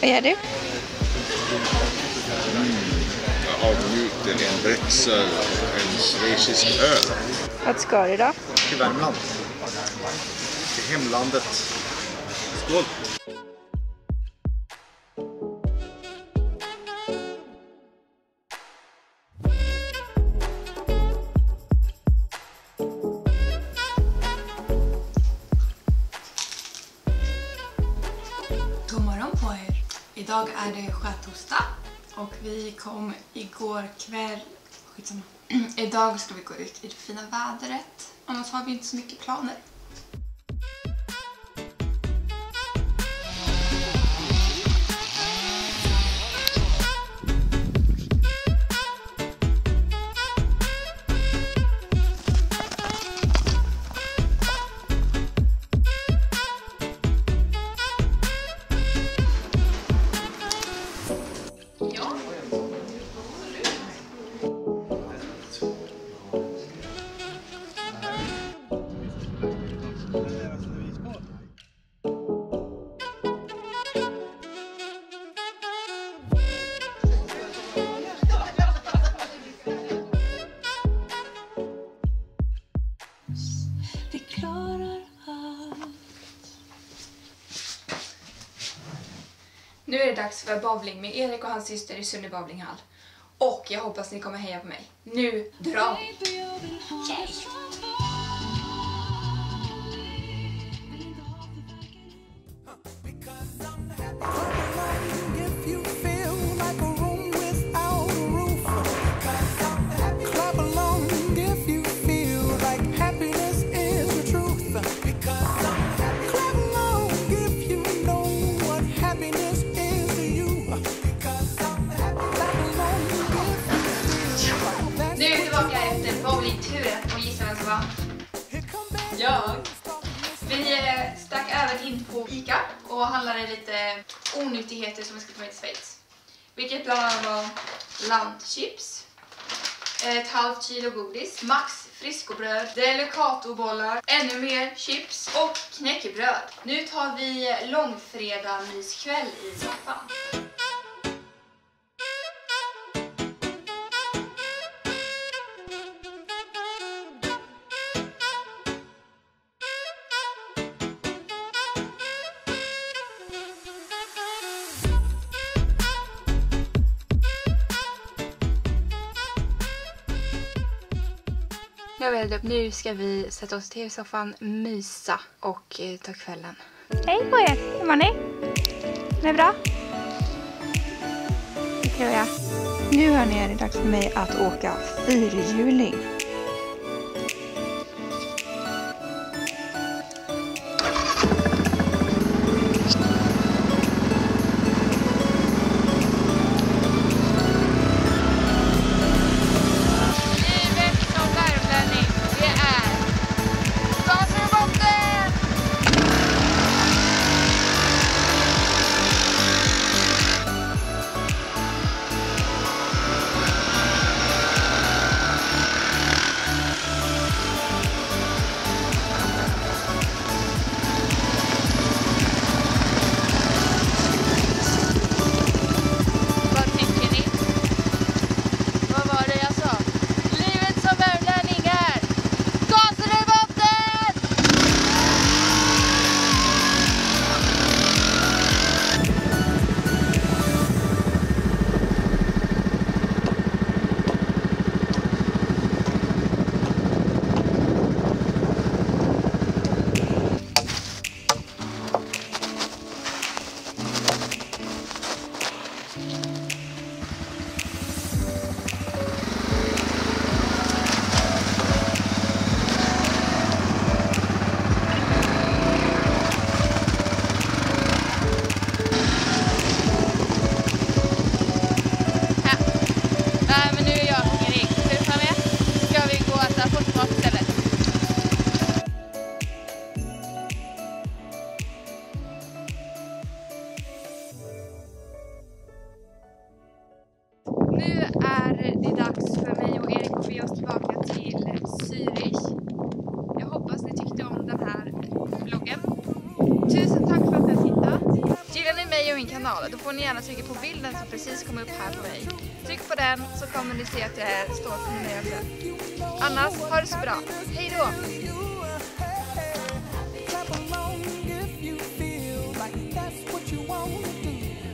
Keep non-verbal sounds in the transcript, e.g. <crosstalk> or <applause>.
Vad gör du? Jag avnjuter en bretzel och en schweizisk öl. Vart ska du då? Till Värmland. Till hemlandet. Skål! På er! Idag är det skärtorsdag och vi kom igår kväll... Skitsamma. <clears throat> Idag ska vi gå ut i det fina vädret. Annars har vi inte så mycket planer. Nu är det dags för bowling med Erik och hans syster i Sunne bowlinghall. Och jag hoppas ni kommer heja på mig. Nu drar vi! Yay! In på Ica och handlade lite onyttigheter som jag skulle ta med till Schweiz. Vilket bland annat var landchips, ett halvt kilo godis, Max friskobröd, Delicatobollar, ännu mer chips och knäckebröd. Nu tar vi långfredag myskväll i soffan. Jag vet, nu ska vi sätta oss i tv-soffan, mysa och eh, ta kvällen. Hej på er! Hur mår ni? Är det bra? Det tror jag. Nu hörni är det dags för mig att åka fyrhjuling. Nu är det dags för mig och Erik att bege oss tillbaka till Zürich. Jag hoppas ni tyckte om den här vloggen. Tusen tack för att ni har tittat. Gillar ni mig och min kanal. Då får ni gärna trycka på bilden som precis kom upp här på mig. Tryck på den så kommer ni se att jag står prenumererad. Annars, ha det så bra. Hej då!